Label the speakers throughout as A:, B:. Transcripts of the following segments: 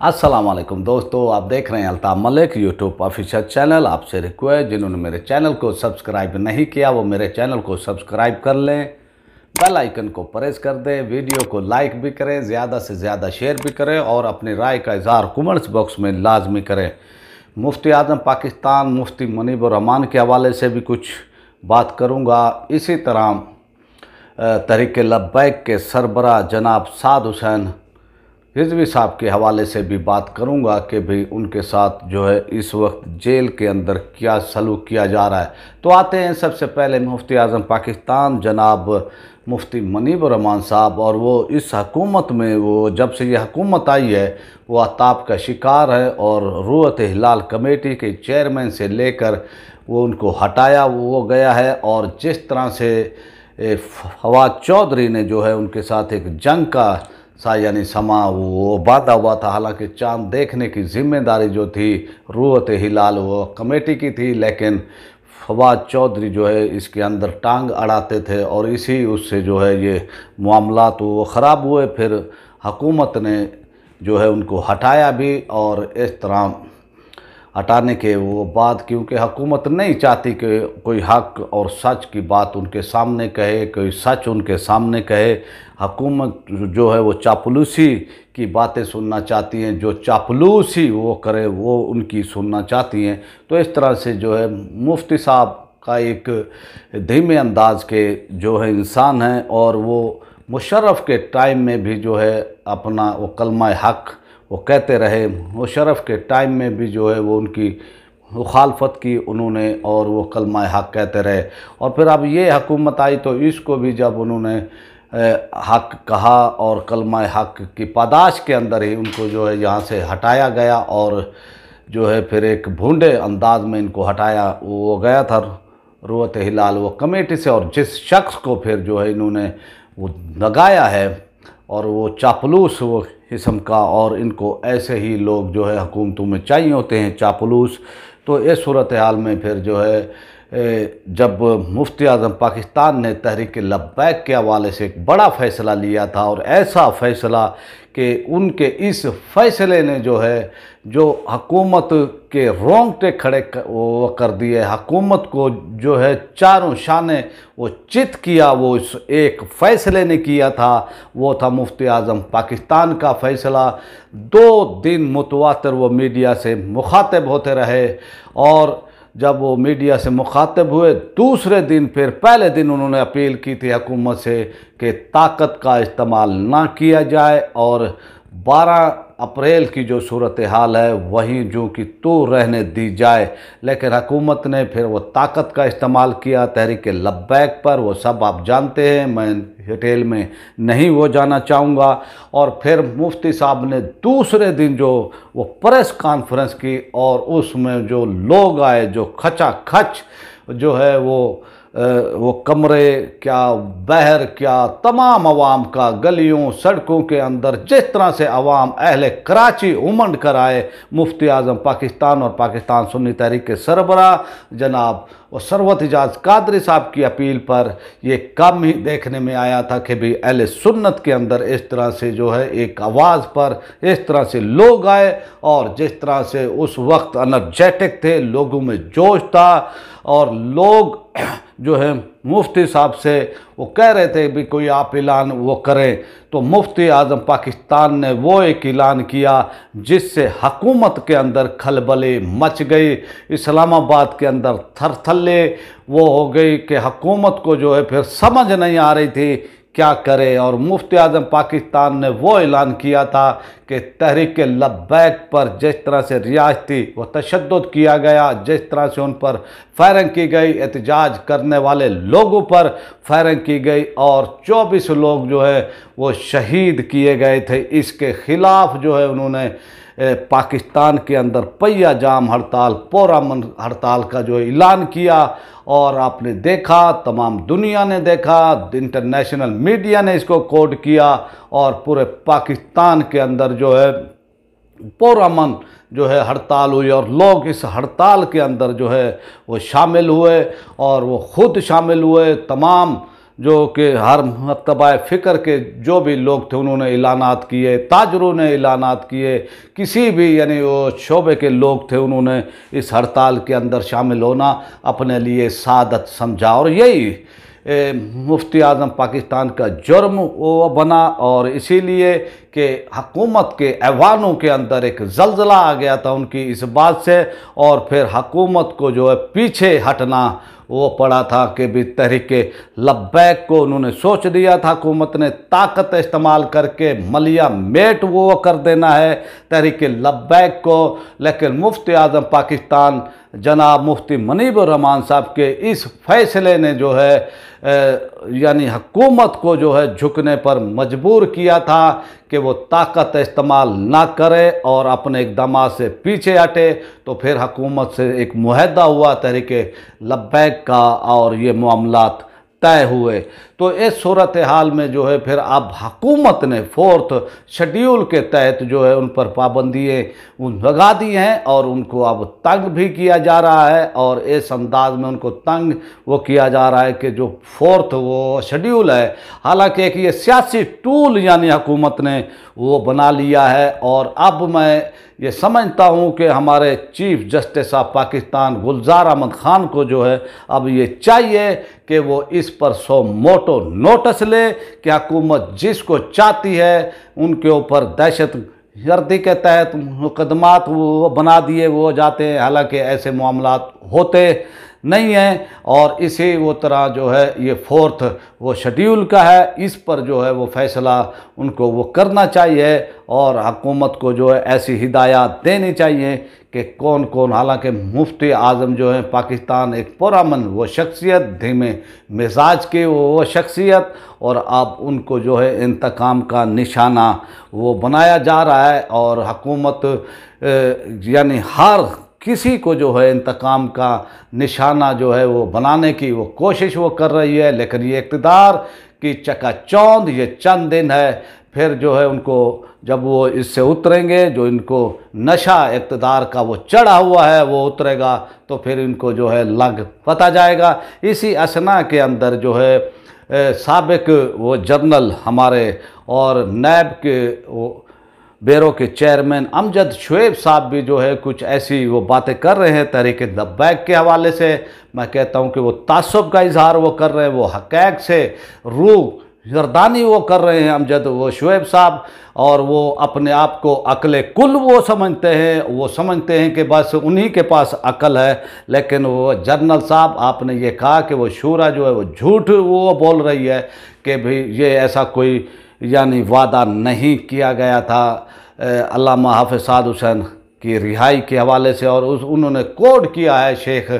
A: वालेकुम दोस्तों, आप देख रहे हैं Altaf Malik YouTube official channel आपसे रिक्वेस्ट जिन्होंने मेरे चैनल को सब्सक्राइब नहीं किया, वो मेरे चैनल को सब्सक्राइब कर लें। बेल आइकन को प्रेस कर दें वीडियो को लाइक भी करें, ज़्यादा से ज़्यादा शेयर भी करें और अपनी राय का इजहार कमेंट्स बॉक्स में लाजमी करें। मुफ्ती आज़म पाकिस्तान, मुफ्ती मनीब रहमान के हवाले से भी कुछ बात करूँगा। इसी तरह तहरीक लब्बैक के सरबरा जनाब साद हुसैन रिजवी साहब के हवाले से भी बात करूँगा कि भाई उनके साथ जो है इस वक्त जेल के अंदर क्या सलूक किया जा रहा है। तो आते हैं सबसे पहले मुफ्ती आज़म पाकिस्तान, जनाब मुफ्ती मनीब रहमान साहब और वो इस हकूमत में वो जब से ये हकूमत आई है, वो अताब का शिकार है और रूत हिलाल कमेटी के चेयरमैन से लेकर वो उनको हटाया, वो गया है और जिस तरह से फवाद चौधरी ने जो है उनके साथ एक जंग का सा यानी समा वो बाधा हुआ था हालाँकि चाँद देखने की ज़िम्मेदारी जो थी रूहत हिलाल वो कमेटी की थी, लेकिन फवाद चौधरी जो है, इसके अंदर टांग अड़ाते थे और इसी उससे जो है, ये मामला तो वो ख़राब हुए। फिर हकूमत ने जो है, उनको हटाया भी और इस तरह हटाने के वो बाद क्योंकि हुकूमत नहीं चाहती कि कोई हक और सच की बात उनके सामने कहे, कोई सच उनके सामने कहे। हुकूमत जो है वो चापलूसी की बातें सुनना चाहती हैं, जो चापलूसी वो करे, वो उनकी सुनना चाहती हैं। तो इस तरह से जो है मुफ्ती साहब का एक धीमे अंदाज के जो है इंसान हैं और वो मुशर्रफ के टाइम में भी जो है अपना वो कलमा हक़ वो कहते रहे मुशरफ के टाइम में भी जो है वो उनकी मुखालफत की उन्होंने और वो कलमा हक कहते रहे। और फिर अब ये हकूमत आई तो इसको भी जब उन्होंने हक कहा और कलमा हक की पादाश के अंदर ही उनको जो है यहाँ से हटाया गया और जो है फिर एक भूडे अंदाज में इनको हटाया, वो गया था रूत हिलाल। वो कमेटी से और जिस शख्स को फिर जो है इन्होंने वो लगाया है और वो चापलूस वो किस्म का और इनको ऐसे ही लोग जो है हुकूमतों में चाहिए होते हैं, चापलूस। तो इस सूरत हाल में फिर जो है जब मुफ्ती आज़म पाकिस्तान ने तहरीक लब्बैक के हवाले से एक बड़ा फ़ैसला लिया था और ऐसा फ़ैसला कि उनके इस फैसले ने जो है, जो हकूमत के रोंगटे खड़े कर दिए, हकूमत को जो है चारों शाने वो चित किया, वो इस एक फ़ैसले ने किया था, वो था मुफ्ती आज़म पाकिस्तान का फ़ैसला। दो दिन मुतवातर वो मीडिया से मुखातब होते रहे और जब वो मीडिया से मुखातब हुए, दूसरे दिन फिर पहले दिन उन्होंने अपील की थी हकूमत से कि ताकत का इस्तेमाल ना किया जाए और 12 अप्रैल की जो सूरत हाल है, वहीं जो कि तो रहने दी जाए। लेकिन हकूमत ने फिर वो ताकत का इस्तेमाल किया, तहरीक लब्बैक पर। वो सब आप जानते हैं, मैं डिटेल में नहीं वो जाना चाहूँगा। और फिर मुफ्ती साहब ने दूसरे दिन जो वो प्रेस कॉन्फ्रेंस की, और उसमें जो लोग आए, जो खचा खच जो है वो वो कमरे, क्या बहर, क्या तमाम आवाम का गलियों, सड़कों के अंदर जिस तरह से अवाम अहल कराची उमंड कर आए मुफ्ती आज़म पाकिस्तान और पाकिस्तान सुन्नी तहरीक के सरबरा जनाब और सरवत एजाज कादरी साहब की अपील पर ये कम ही देखने में आया था कि भाई अहल सुन्नत के अंदर इस तरह से जो है एक आवाज़ पर इस तरह से लोग आए और जिस तरह से उस वक्त अनर्जेटिक थे, लोगों में जोश था और लोग जो है मुफ्ती साहब से वो कह रहे थे भी कोई आप ऐलान वो करें। तो मुफ्ती आज़म पाकिस्तान ने वो एक ऐलान किया जिससे हकूमत के अंदर खलबले मच गई, इस्लामाबाद के अंदर थरथल्ले वो हो गई कि हकूमत को जो है फिर समझ नहीं आ रही थी क्या करे? और मुफ्ती आज़म पाकिस्तान ने वो ऐलान किया था कि तहरीक लब्बैक पर जिस तरह से रियासती व तशद किया गया, जिस तरह से उन पर फायरिंग की गई, एहतजाज करने वाले लोगों पर फायरिंग की गई, और 24 लोग जो है वो शहीद किए गए थे। इसके ख़िलाफ़ जो है उन्होंने पाकिस्तान के अंदर पहिया जाम हड़ताल पोरामन हड़ताल का जो ऐलान किया और आपने देखा, तमाम दुनिया ने देखा, इंटरनेशनल मीडिया ने इसको कोड किया और पूरे पाकिस्तान के अंदर जो है पुरअमन जो है हड़ताल हुई और लोग इस हड़ताल के अंदर जो है, वो शामिल हुए और वो खुद शामिल हुए, तमाम जो कि हर मकतबा फ़िक्र के जो भी लोग थे, उन्होंने ऐलानात किए, ताजरों ने ऐलानात किए। किसी भी, यानी वो शोबे के लोग थे, उन्होंने इस हड़ताल के अंदर शामिल होना अपने लिए सादत समझा। और यही मुफ्ती आज़म पाकिस्तान का जुर्म वो बना, और इसीलिए कि हकूमत के ऐवानों के अंदर एक जलजला आ गया था उनकी इस बात से, और फिर हकूमत को जो है पीछे हटना वो पड़ा था कि भी तहरीक लब्बैक को उन्होंने सोच दिया था, हुकूमत ने ताकत इस्तेमाल करके मलिया मेट वो कर देना है, तहरीक लब्बैक को, लेकिन मुफ़्त आज़म पाकिस्तान जनाब मुफ्ती मनीब रहमान साहब के इस फैसले ने जो है यानी हकूमत को जो है झुकने पर मजबूर किया था कि वो ताकत इस्तेमाल ना करे और अपने इकदाम से पीछे हटे। तो फिर हकूमत से एक माहदा हुआ तहरीक लब्बैक का, और ये मामला तय हुए। तो इस सूरत हाल में जो है फिर अब हकूमत ने फोर्थ शेड्यूल के तहत जो है उन पर पाबंदियाँ लगा दी हैं और उनको अब तंग भी किया जा रहा है और इस अंदाज में उनको तंग वो किया जा रहा है कि जो फोर्थ वो शेड्यूल है, हालाँकि एक ये सियासी टूल यानी हुकूमत ने वो बना लिया है और अब मैं ये समझता हूँ कि हमारे chief justice of Pakistan Gulzar Ahmed Khan को जो है अब ये चाहिए कि वो इस पर सो मोटो नोटिस ले कि हुकूमत जिसको चाहती है, उनके ऊपर दहशत गर्दी के तहत मुकदमात वो बना दिए, वो जाते हैं। हालाँकि ऐसे मामला होते नहीं है और इसी वो तरह जो है ये फोर्थ वो शेड्यूल का है, इस पर जो है वो फैसला उनको वो करना चाहिए और हकूमत को जो है ऐसी हिदायत देनी चाहिए कि कौन कौन, हालाँकि मुफ्ती आज़म जो है पाकिस्तान एक पुरान वो शख्सियत, धीमे मिजाज की वो शख्सियत और अब उनको जो है इंतकाम का निशाना वो बनाया जा रहा है और हकूमत यानी हर किसी को जो है इंतकाम का निशाना जो है वो बनाने की वो कोशिश वो कर रही है, लेकिन ये इकतदार की चकाचौंध, ये चंद दिन है, फिर जो है उनको जब वो इससे उतरेंगे, जो इनको नशा इकतदार का वो चढ़ा हुआ है, वो उतरेगा तो फिर इनको जो है लग पता जाएगा। इसी असना के अंदर जो है सबक वो जर्नल हमारे और नैब के वो बेरो के चेयरमैन अमजद शुएब साहब भी जो है कुछ ऐसी वो बातें कर रहे हैं तहरीक दब्बैक के हवाले से। मैं कहता हूँ कि वो तासब का इजहार वो कर रहे हैं, वो हकैक से रूह जरदानी वो कर रहे हैं अमजद, वो शुएब साहब। और वो अपने आप को अकल कुल वो समझते हैं, वो समझते हैं कि बस उन्हीं के पास अकल है। लेकिन वो जनरल साहब, आपने ये कहा कि वो शूरा जो है वो झूठ वो बोल रही है कि भाई ये ऐसा कोई यानी वादा नहीं किया गया था। अल्लामा हाफ़ साद हुसैन की रिहाई के हवाले से और उस, उन्होंने कोड किया है शेख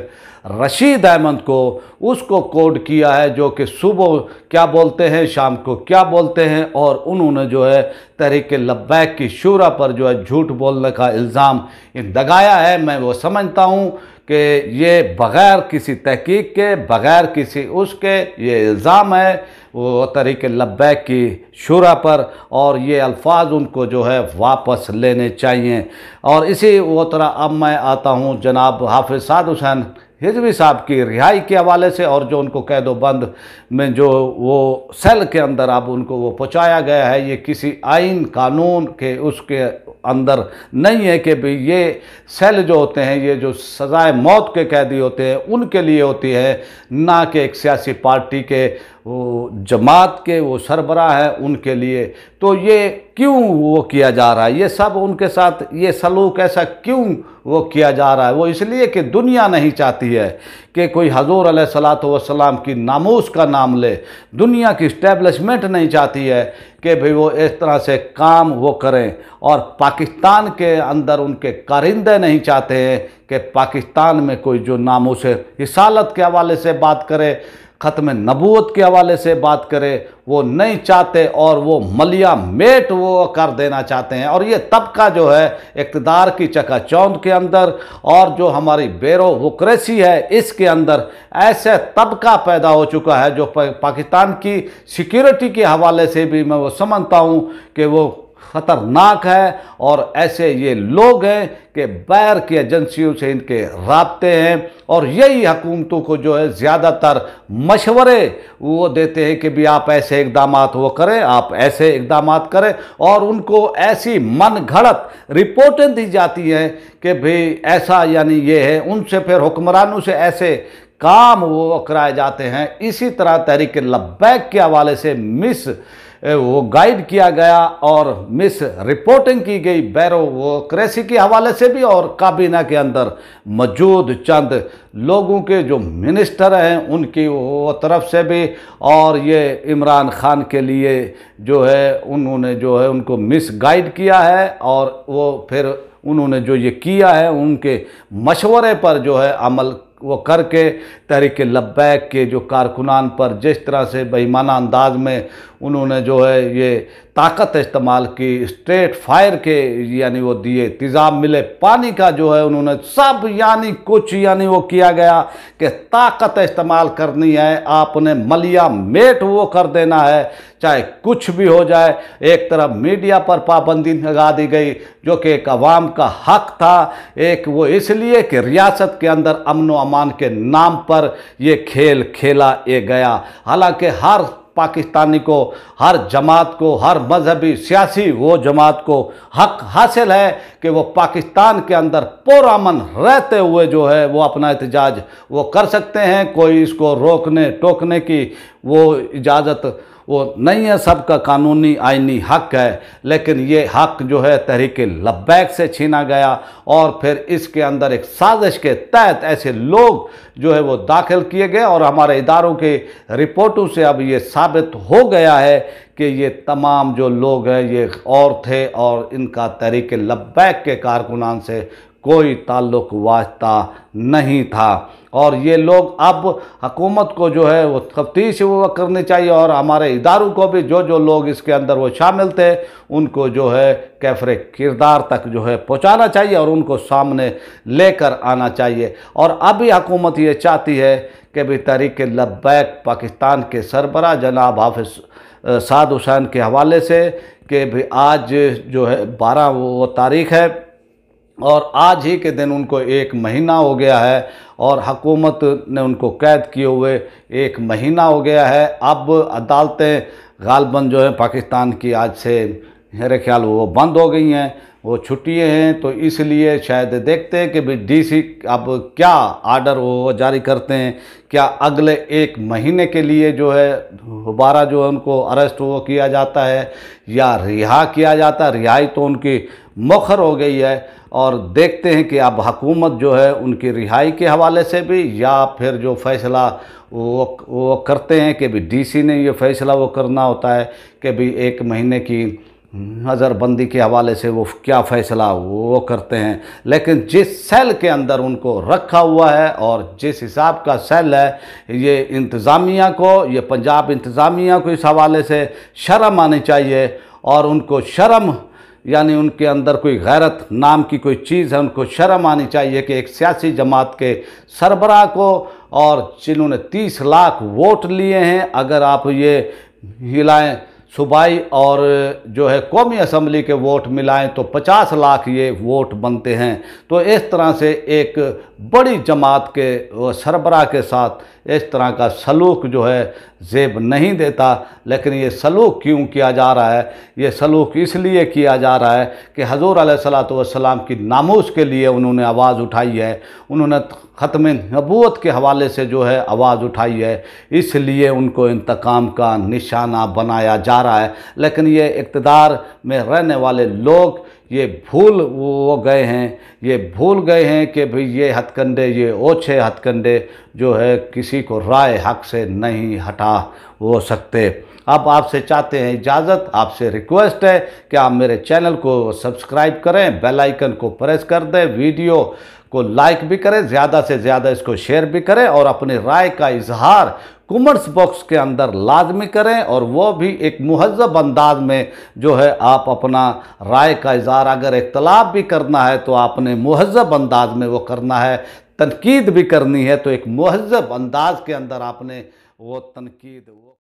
A: रशीद अहमद को, उसको कोड किया है जो कि सुबह क्या बोलते हैं, शाम को क्या बोलते हैं, और उन्होंने जो है तहरीक लब्बैक की शुरा पर जो है झूठ बोलने का इल्ज़ाम दगाया है। मैं वो समझता हूँ कि ये बग़ैर किसी तहकीक के, बग़ैर किसी उसके ये इल्ज़ाम है वो तरीके लब्बैक की शुरा पर, और ये अल्फाज उनको जो है वापस लेने चाहिए। और इसी वो तरह अब मैं आता हूँ जनाब हाफिज साद हुसैन हिजवी साहब की रिहाई के हवाले से और जो उनको कैद बंद में जो वो सेल के अंदर अब उनको वो पहुँचाया गया है, ये किसी आइन कानून के उसके अंदर नहीं है कि भाई ये सेल जो होते हैं, ये जो सज़ाए मौत के कैदी होते हैं, उनके लिए होती है, ना कि एक सियासी पार्टी के वो जमात के वो सरबराह हैं, उनके लिए। तो ये क्यों वो किया जा रहा है? ये सब उनके साथ, ये सलूक ऐसा क्यों वो किया जा रहा है? वो इसलिए कि दुनिया नहीं चाहती है कि कोई हजूर सलाम की नामूस का नाम ले। दुनिया की इस्टेब्लिशमेंट नहीं चाहती है कि भाई वो इस तरह से काम वो करें। और पाकिस्तान के अंदर उनके कारिंदे नहीं चाहते हैं कि पाकिस्तान में कोई जो नामूस हिसालत के हवाले से बात करे। ख़त्म नबूत के हवाले से बात करें, वो नहीं चाहते और वो मलिया मेट वो कर देना चाहते हैं। और ये तबका जो है, इकतदार की चकाचौंध के अंदर और जो हमारी बेरोक्रेसी है, इसके अंदर ऐसे तबका पैदा हो चुका है जो पाकिस्तान की सिक्योरिटी के हवाले से भी मैं वो समझता हूँ कि वो ख़तरनाक है और ऐसे ये लोग हैं कि बैर की एजेंसियों से इनके रबते हैं और यही हुकूमतों को जो है ज़्यादातर मशवरे वो देते हैं कि भी आप ऐसे इकदाम वो करें, आप ऐसे इकदाम करें और उनको ऐसी मन घड़त रिपोर्टें दी जाती हैं कि भाई ऐसा यानी ये है, उनसे फिर हुक्मरानों से ऐसे काम वो कराए जाते हैं। इसी तरह तहरीक लब्बैक के हवाले से मिस वो गाइड किया गया और मिस रिपोर्टिंग की गई बैरो वो के हवाले से भी और काबीना के अंदर मौजूद चंद लोगों के जो मिनिस्टर हैं, उनकी वो तरफ़ से भी और ये इमरान खान के लिए जो है, उन्होंने जो है, उनको मिस गाइड किया है और वो फिर उन्होंने जो ये किया है, उनके मशवरे पर जो है अमल वो करके तहरीक लब्बैक के जो कारकुनान पर जिस तरह से बेईमाना अंदाज में उन्होंने जो है ये ताकत इस्तेमाल की, स्ट्रेट फायर के, यानी वो दिए तेज़ाब मिले। पानी का जो है उन्होंने सब, यानी कुछ, यानी वो किया गया कि ताकत इस्तेमाल करनी है, आपने मलिया मेट वो कर देना है, चाहे कुछ भी हो जाए। एक तरफ़ मीडिया पर पाबंदी लगा दी गई, जो कि एक अवाम का हक था। एक वो इसलिए कि रियासत के अंदर अमन व अमान के नाम पर ये खेल खेला ये गया। हालाँकि हर पाकिस्तानी को, हर जमात को, हर मजहबी सियासी वो जमात को हक हासिल है कि वो पाकिस्तान के अंदर पुरामन रहते हुए जो है वो अपना एहतजाज वो कर सकते हैं, कोई इसको रोकने, टोकने की वो इजाज़त वो नहीं है, सबका कानूनी आइनी हक है, लेकिन ये हक जो है तहरीक लब्बैक से छीना गया और फिर इसके अंदर एक साजिश के तहत ऐसे लोग जो है वो दाखिल किए गए और हमारे इदारों के रिपोर्टों से अब ये साबित हो गया है कि ये तमाम जो लोग हैं, ये और थे और इनका तहरीक लब्बैक के कारकुनान से कोई ताल्लुक वास्ता नहीं था। और ये लोग अब हकूमत को जो है वो तफ्तीश करनी चाहिए और हमारे इदारों को भी जो जो लोग इसके अंदर वो शामिल थे, उनको जो है कैफरे किरदार तक जो है पहुँचाना चाहिए और उनको सामने लेकर आना चाहिए। और अभी हकूमत ये चाहती है कि भी तहरीक लब्बैक पाकिस्तान के सरबरा जनाब हाफिज साद हुसैन के हवाले से कि भाई आज जो है बारह वो तारीख है और आज ही के दिन उनको एक महीना हो गया है और हकूमत ने उनको कैद किए हुए एक महीना हो गया है। अब अदालतें गालबन जो है पाकिस्तान की आज से, मेरे ख्याल वो बंद हो गई हैं। वो छुट्टियाँ हैं तो इसलिए शायद देखते हैं कि भाई डीसी अब क्या आर्डर वो जारी करते हैं। क्या अगले एक महीने के लिए जो है, दोबारा जो है उनको अरेस्ट वो किया जाता है, या रिहा किया जाता है, रिहाई तो उनकी मुखर हो गई है। और देखते हैं कि अब हकूमत जो है, उनकी रिहाई के हवाले से भी, या फिर जो फैसला वो वो करते हैं कि भी डीसी ने ये फैसला वो करना होता है कि भी एक महीने की नज़रबंदी के हवाले से वो क्या फ़ैसला वो करते हैं। लेकिन जिस सेल के अंदर उनको रखा हुआ है और जिस हिसाब का सेल है, ये इंतज़ामिया को, ये पंजाब इंतज़ामिया को इस हवाले से शर्म आनी चाहिए और उनको शर्म, यानी उनके अंदर कोई गैरत नाम की कोई चीज़ है, उनको शर्म आनी चाहिए कि एक सियासी जमात के सरबराह को और जिन्होंने तीस लाख वोट लिए हैं, अगर आप ये हिलाएँ सूबाई और जो है कौमी असम्बली के वोट मिलाएँ तो 50 लाख ये वोट बनते हैं। तो इस तरह से एक बड़ी जमात के सरबरा के साथ इस तरह का सलूक जो है जेब नहीं देता। लेकिन ये सलूक क्यों किया जा रहा है? ये सलूक इसलिए किया जा रहा है कि हजूर सलाम की नामूस के लिए उन्होंने आवाज़ उठाई है। उन्होंने ख़त्म नबूत के हवाले से जो है आवाज़ उठाई है। इसलिए उनको इंतकाम का निशाना बनाया जा रहा है। लेकिन ये इकतदार में रहने वाले लोग ये भूल वो गए हैं। ये भूल गए हैं कि भाई ये हथकंडे, ये ओछे हथकंडे जो है किसी को राय हक से नहीं हटा हो सकते। अब आपसे चाहते हैं इजाज़त, आपसे रिक्वेस्ट है कि आप मेरे चैनल को सब्सक्राइब करें, बेल आइकन को प्रेस कर दें, वीडियो को लाइक भी करें, ज़्यादा से ज़्यादा इसको शेयर भी करें और अपनी राय का इजहार कमेंट्स बॉक्स के अंदर लाजमी करें और वो भी एक महजब अंदाज में जो है आप अपना राय का इजहार अगर इख्तलाफ भी करना है तो आपने महजब अंदाज में वो करना है, तनकीद भी करनी है तो एक महजब अंदाज के अंदर आपने वो तनकीद वो